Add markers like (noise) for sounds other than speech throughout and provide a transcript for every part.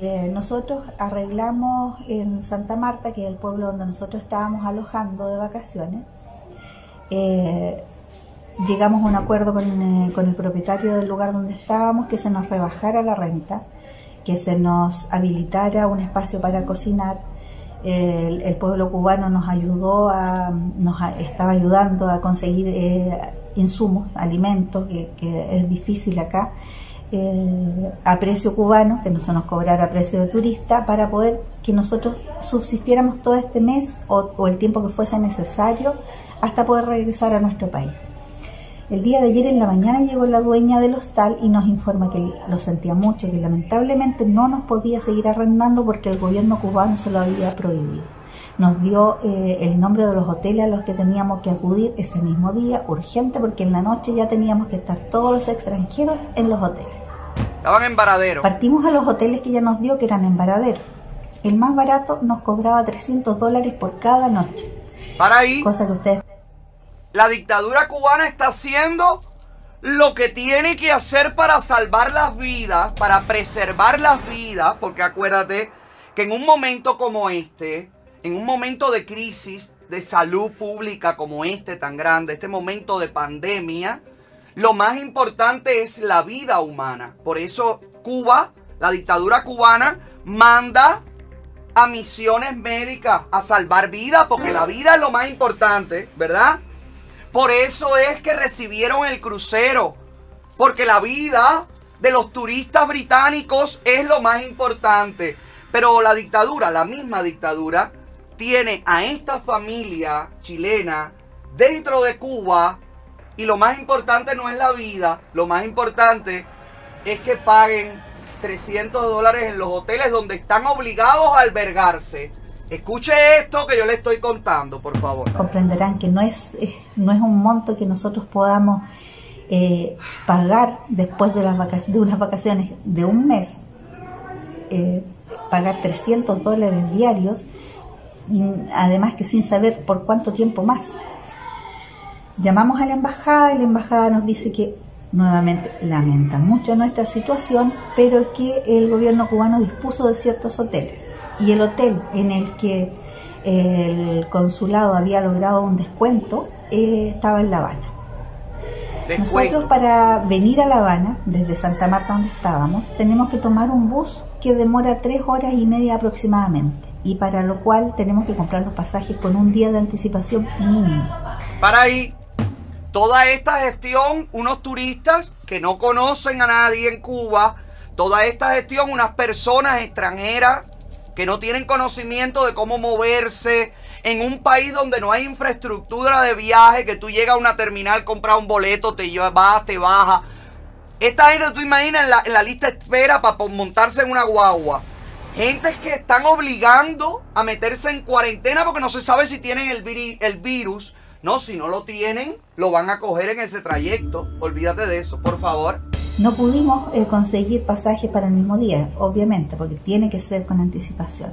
Eh, nosotros arreglamos en Santa Marta, que es el pueblo donde nosotros estábamos alojando de vacaciones, eh, llegamos a un acuerdo con, eh, con, el propietario del lugar donde estábamos que se nos rebajara la renta, que se nos habilitara un espacio para cocinar. El, pueblo cubano nos ayudó a, nos estaba ayudando a conseguir insumos, alimentos, que, es difícil acá, eh, a precio cubano, que no se nos cobrara a precio de turista, para poder que nosotros subsistiéramos todo este mes o, el tiempo que fuese necesario hasta poder regresar a nuestro país. El día de ayer en la mañana llegó la dueña del hostal y nos informa que lo sentía mucho, que lamentablemente no nos podía seguir arrendando porque el gobierno cubano se lo había prohibido. Nos dio eh, el nombre de los hoteles a los que teníamos que acudir ese mismo día, urgente, porque en la noche ya teníamos que estar todos los extranjeros en los hoteles. Estaban en Varadero. Partimos a los hoteles que ella nos dio, que eran en Varadero. El más barato nos cobraba 300 dólares por cada noche. Para ahí. Cosa que ustedes la dictadura cubana está haciendo lo que tiene que hacer para salvar las vidas, para preservar las vidas, porque acuérdate que en un momento como este, en un momento de crisis de salud pública como este tan grande, este momento de pandemia, lo más importante es la vida humana. Por eso Cuba, la dictadura cubana, manda a misiones médicas a salvar vidas, porque la vida es lo más importante, ¿verdad? Por eso es que recibieron el crucero. Porque la vida de los turistas británicos es lo más importante. Pero la dictadura, la misma dictadura, tiene a esta familia chilena dentro de Cuba. Y lo más importante no es la vida, lo más importante es que paguen 300 dólares en los hoteles donde están obligados a albergarse. Escuche esto que yo le estoy contando, por favor. Comprenderán que no es, no es un monto que nosotros podamos eh, pagar después de, las de unas vacaciones de un mes, eh, pagar 300 dólares diarios, además que sin saber por cuánto tiempo más. Llamamos a la embajada y la embajada nos dice que nuevamente lamenta mucho nuestra situación, pero que el gobierno cubano dispuso de ciertos hoteles y el hotel en el que el consulado había logrado un descuento eh, estaba en La Habana. Nosotros para venir a La Habana, desde Santa Marta donde estábamos, tenemos que tomar un bus que demora tres horas y media aproximadamente y para lo cual tenemos que comprar los pasajes con un día de anticipación mínimo. Para ahí, toda esta gestión, unos turistas que no conocen a nadie en Cuba, toda esta gestión, unas personas extranjeras que no tienen conocimiento de cómo moverse en un país donde no hay infraestructura de viaje, que tú llegas a una terminal, compras un boleto, te vas, te bajas. Esta gente, tú imaginas en la, en lista espera para montarse en una guagua. Gente que están obligando a meterse en cuarentena porque no se sabe si tienen el virus. No, si no lo tienen, lo van a coger en ese trayecto. Olvídate de eso, por favor. No pudimos eh, conseguir pasajes para el mismo día, obviamente, porque tiene que ser con anticipación.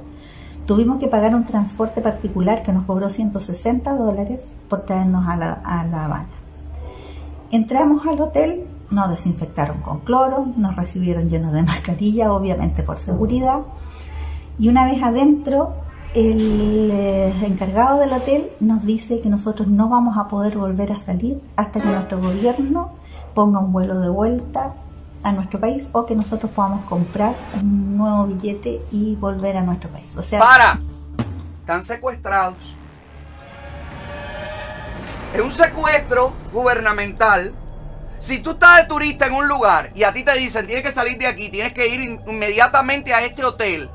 Tuvimos que pagar un transporte particular que nos cobró 160 dólares por traernos a la, a la Habana. Entramos al hotel, nos desinfectaron con cloro, nos recibieron llenos de mascarilla, obviamente por seguridad. Y una vez adentro, el eh, encargado del hotel nos dice que nosotros no vamos a poder volver a salir hasta que nuestro gobierno ponga un vuelo de vuelta a nuestro país o que nosotros podamos comprar un nuevo billete y volver a nuestro país. O sea, para, están secuestrados. Es un secuestro gubernamental. Si tú estás de turista en un lugar y a ti te dicen tienes que salir de aquí, tienes que ir inmediatamente a este hotel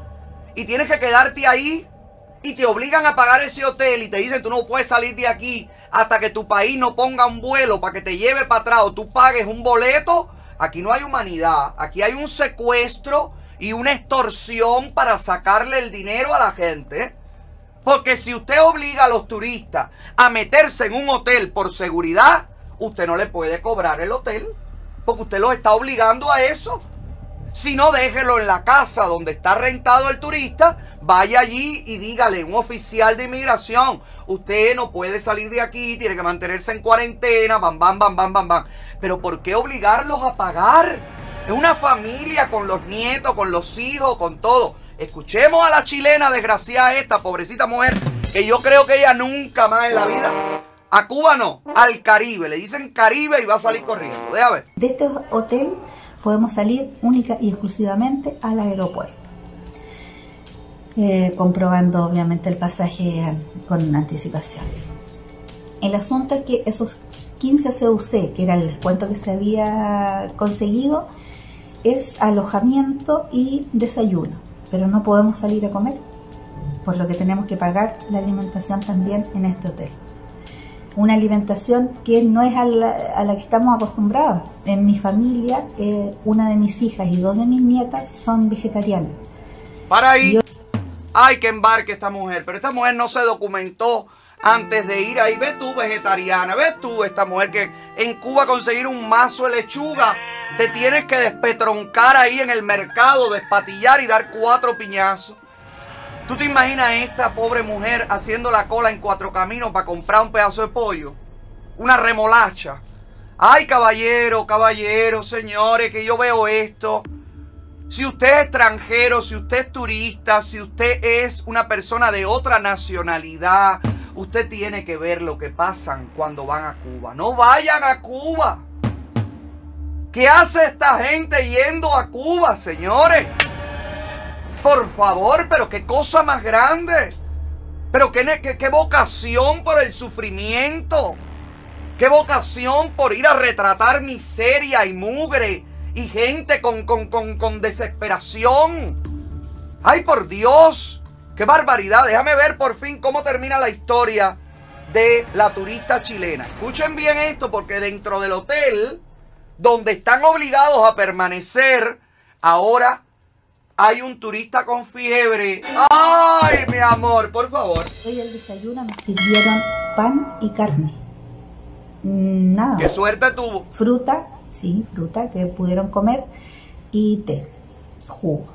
y tienes que quedarte ahí y te obligan a pagar ese hotel y te dicen tú no puedes salir de aquí hasta que tu país no ponga un vuelo para que te lleve para atrás o tú pagues un boleto, aquí no hay humanidad, aquí hay un secuestro y una extorsión para sacarle el dinero a la gente. Porque si usted obliga a los turistas a meterse en un hotel por seguridad, usted no le puede cobrar el hotel. Porque usted los está obligando a eso. Si no, déjelo en la casa donde está rentado el turista. Vaya allí y dígale, un oficial de inmigración, usted no puede salir de aquí, tiene que mantenerse en cuarentena, bam, bam, bam, bam, bam, bam. Pero ¿por qué obligarlos a pagar? Es una familia con los nietos, con los hijos, con todo. Escuchemos a la chilena desgraciada esta, pobrecita mujer, que yo creo que ella nunca más en la vida. A Cuba no, al Caribe. Le dicen Caribe y va a salir corriendo. Déjame ver. De este hotel podemos salir única y exclusivamente al aeropuerto. Eh, comprobando obviamente el pasaje con anticipación. El asunto es que esos 15 CUC, que era el descuento que se había conseguido, es alojamiento y desayuno, pero no podemos salir a comer, por lo que tenemos que pagar la alimentación también en este hotel. Una alimentación que no es a la, que estamos acostumbrados. En mi familia, eh, una de mis hijas y dos de mis nietas son vegetarianas. Para ahí. Ay, que embarque esta mujer. Pero esta mujer no se documentó antes de ir ahí. Ves tú, vegetariana. Ves tú, esta mujer que en Cuba conseguir un mazo de lechuga. Te tienes que despetroncar ahí en el mercado, despatillar y dar cuatro piñazos. ¿Tú te imaginas esta pobre mujer haciendo la cola en cuatro caminos para comprar un pedazo de pollo? Una remolacha. Ay, caballero, caballero, señores, que yo veo esto. Si usted es extranjero, si usted es turista, si usted es una persona de otra nacionalidad, usted tiene que ver lo que pasan cuando van a Cuba. No vayan a Cuba. ¿Qué hace esta gente yendo a Cuba, señores? Por favor, pero qué cosa más grande. Pero qué, qué vocación por el sufrimiento. Qué vocación por ir a retratar miseria y mugre y gente con, con, desesperación. ¡Ay, por Dios! ¡Qué barbaridad! Déjame ver por fin cómo termina la historia de la turista chilena. Escuchen bien esto porque dentro del hotel donde están obligados a permanecer, ahora hay un turista con fiebre. ¡Ay, mi amor! Por favor. Hoy el desayuno nos sirvieron pan y carne. Mm, nada. ¿Qué suerte tuvo? Fruta sí, fruta que pudieron comer y té, jugo.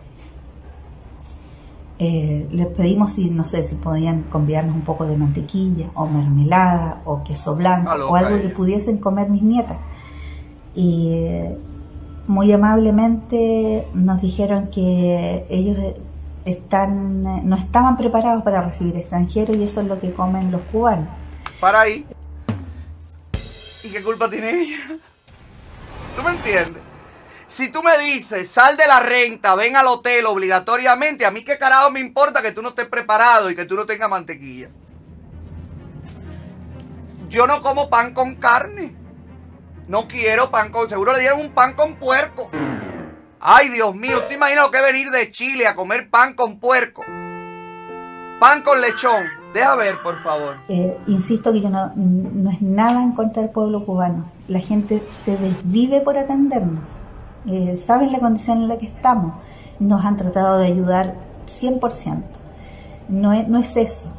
Eh, les pedimos si, no sé, si podían convidarnos un poco de mantequilla o mermelada o queso blanco o algo que pudiesen comer mis nietas. Y eh, muy amablemente nos dijeron que ellos están, no estaban preparados para recibir extranjeros y eso es lo que comen los cubanos. Para ahí. ¿Y qué culpa tiene ella? ¿Tú me entiendes? Si tú me dices, sal de la renta, ven al hotel obligatoriamente, a mí qué carajo me importa que tú no estés preparado y que tú no tengas mantequilla. Yo no como pan con carne. No quiero pan con... Seguro le dieron un pan con puerco. Ay, Dios mío, ¿usted imagina lo que es venir de Chile a comer pan con puerco? Pan con lechón. Deja ver, por favor. Eh, insisto que yo no, no es nada en contra del pueblo cubano. La gente se desvive por atendernos. Eh, saben la condición en la que estamos. Nos han tratado de ayudar 100%. No es, no es eso.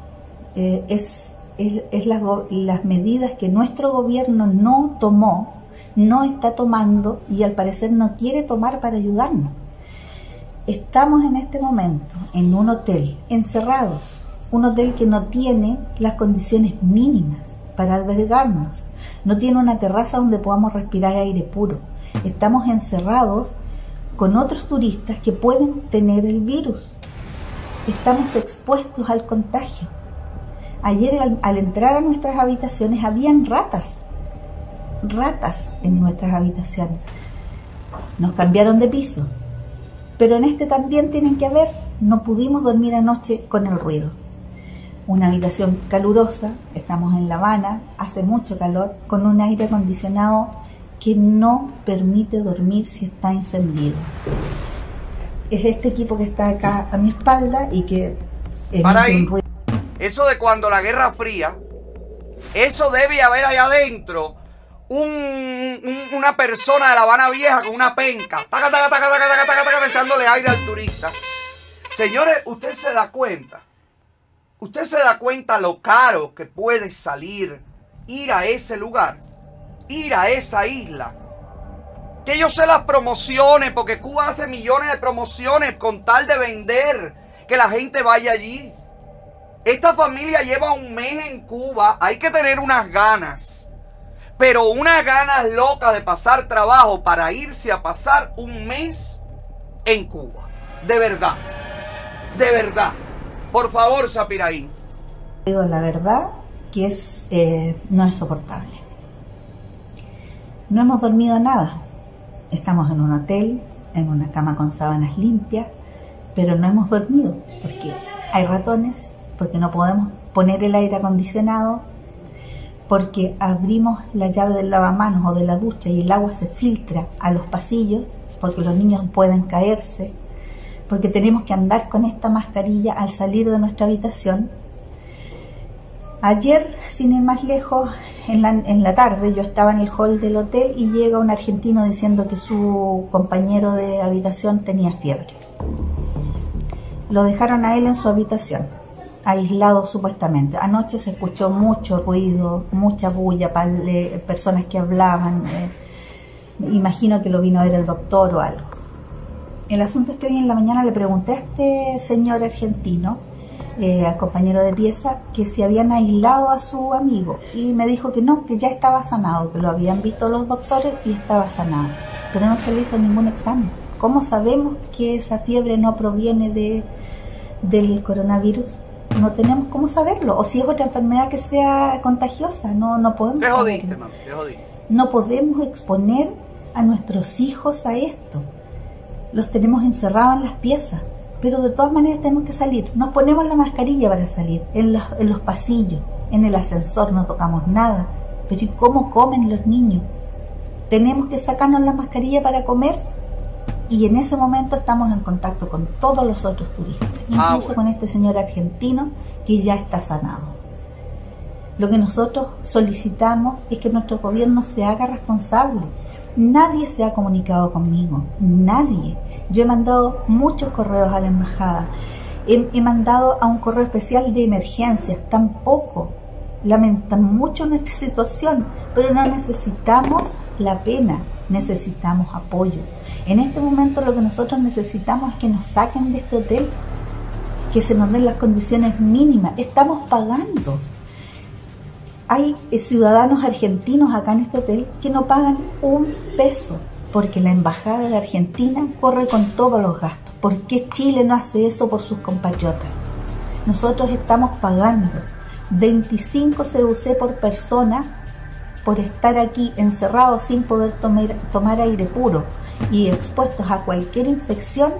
Eh, es, es, las, las medidas que nuestro gobierno no tomó, no está tomando y al parecer no quiere tomar para ayudarnos. Estamos en este momento en un hotel, encerrados, un hotel que no tiene las condiciones mínimas para albergarnos, no tiene una terraza donde podamos respirar aire puro. Estamos encerrados con otros turistas que pueden tener el virus. Estamos expuestos al contagio. Ayer al, entrar a nuestras habitaciones habían ratas, ratas en nuestras habitaciones. Nos cambiaron de piso, pero en este también tienen que haber. No pudimos dormir anoche con el ruido una habitación calurosa, estamos en La Habana, hace mucho calor, con un aire acondicionado que no permite dormir si está encendido. Es este equipo que está acá a mi espalda y que... Para ahí, eso de cuando la Guerra Fría, eso debe haber allá adentro una persona de La Habana Vieja con una penca, taca, taca, taca, taca, taca, taca, echándole aire al turista. Señores, usted se da cuenta Usted se da cuenta lo caro que puede salir ir a ese lugar, ir a esa isla. Que yo se las promociones, porque Cuba hace millones de promociones con tal de vender, que la gente vaya allí. Esta familia lleva un mes en Cuba, hay que tener unas ganas. Pero una ganas loca de pasar trabajo para irse a pasar un mes en Cuba. De verdad, de verdad. Por favor, Sapiraí. La verdad que es, eh, no es soportable. No hemos dormido nada. Estamos en un hotel, en una cama con sábanas limpias, pero no hemos dormido porque hay ratones, porque no podemos poner el aire acondicionado, porque abrimos la llave del lavamanos o de la ducha y el agua se filtra a los pasillos, porque los niños pueden caerse, porque tenemos que andar con esta mascarilla al salir de nuestra habitación. Ayer, sin ir más lejos, en la, tarde yo estaba en el hall del hotel y llega un argentino diciendo que su compañero de habitación tenía fiebre. Lo dejaron a él en su habitación aislado supuestamente. Anoche se escuchó mucho ruido, mucha bulla, personas que hablaban. Eh, imagino que lo vino a ver el doctor o algo. El asunto es que hoy en la mañana le pregunté a este señor argentino, eh, al compañero de pieza, que si habían aislado a su amigo. Y me dijo que no, que ya estaba sanado, que lo habían visto los doctores y estaba sanado. Pero no se le hizo ningún examen. ¿Cómo sabemos que esa fiebre no proviene de, del coronavirus? No tenemos cómo saberlo. O si es otra enfermedad que sea contagiosa, no, no podemos. No podemos exponer a nuestros hijos a esto. Los tenemos encerrados en las piezas, pero de todas maneras tenemos que salir. Nos ponemos la mascarilla para salir, en los, en los pasillos, en el ascensor no tocamos nada. Pero ¿y cómo comen los niños? Tenemos que sacarnos la mascarilla para comer y en ese momento estamos en contacto con todos los otros turistas, ah, incluso con este señor argentino que ya está sanado. Lo que nosotros solicitamos es que nuestro gobierno se haga responsable. Nadie se ha comunicado conmigo, nadie. Yo he mandado muchos correos a la embajada, he, he mandado a un correo especial de emergencias, tampoco. Lamentan mucho nuestra (laughs) situación, pero no necesitamos la pena, necesitamos apoyo en este momento lo que nosotros necesitamos es que nos saquen de este hotel, que se nos den las condiciones mínimas. Estamos pagando. Hay eh, ciudadanos argentinos acá en este hotel que no pagan un peso porque la embajada de Argentina corre con todos los gastos. ¿Por qué Chile no hace eso por sus compatriotas? Nosotros estamos pagando 25 CUC por persona por estar aquí encerrados sin poder tomar, tomar aire puro y expuestos a cualquier infección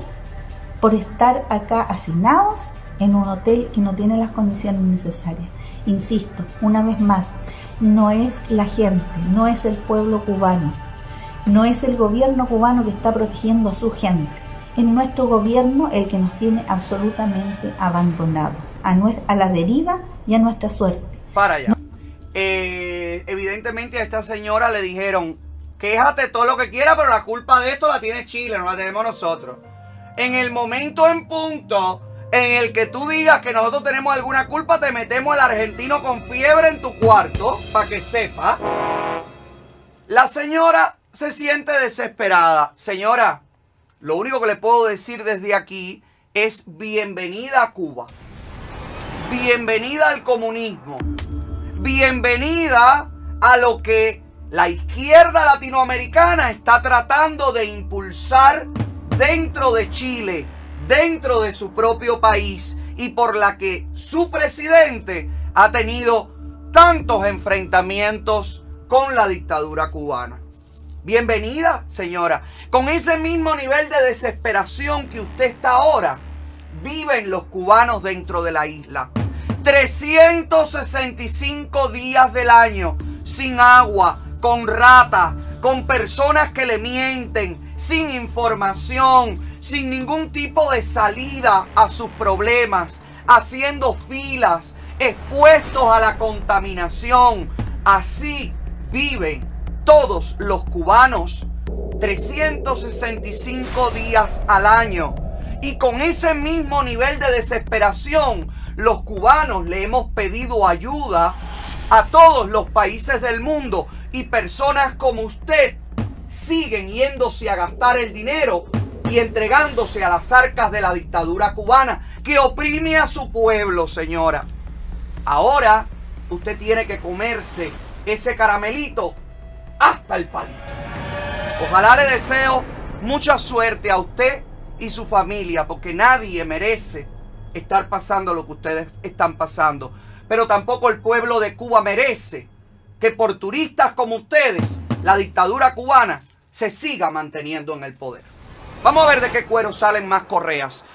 por estar acá hacinados en un hotel que no tiene las condiciones necesarias. Insisto, una vez más, no es la gente, no es el pueblo cubano, no es el gobierno cubano que está protegiendo a su gente, es nuestro gobierno el que nos tiene absolutamente abandonados, a, a la deriva y a nuestra suerte. Para allá. Eh, evidentemente a esta señora le dijeron, Quéjate todo lo que quiera, pero la culpa de esto la tiene Chile, no la tenemos nosotros. En el momento en punto en el que tú digas que nosotros tenemos alguna culpa, te metemos el argentino con fiebre en tu cuarto, para que sepa. La señora se siente desesperada. Señora, lo único que le puedo decir desde aquí es bienvenida a Cuba. Bienvenida al comunismo. Bienvenida a lo que la izquierda latinoamericana está tratando de impulsar dentro de Chile, dentro de su propio país y por la que su presidente ha tenido tantos enfrentamientos con la dictadura cubana. Bienvenida, señora. Con ese mismo nivel de desesperación que usted está ahora, viven los cubanos dentro de la isla. 365 días del año sin agua, con ratas, con personas que le mienten, sin información, sin ningún tipo de salida a sus problemas, haciendo filas, expuestos a la contaminación. Así viven todos los cubanos 365 días al año. Y con ese mismo nivel de desesperación, los cubanos le hemos pedido ayuda a todos los países del mundo y personas como usted siguen yéndose a gastar el dinero y entregándose a las arcas de la dictadura cubana que oprime a su pueblo, señora. Ahora usted tiene que comerse ese caramelito hasta el palito. Ojalá le deseo mucha suerte a usted y su familia, porque nadie merece estar pasando lo que ustedes están pasando. Pero tampoco el pueblo de Cuba merece que por turistas como ustedes, la dictadura cubana se siga manteniendo en el poder. Vamos a ver de qué cuero salen más correas.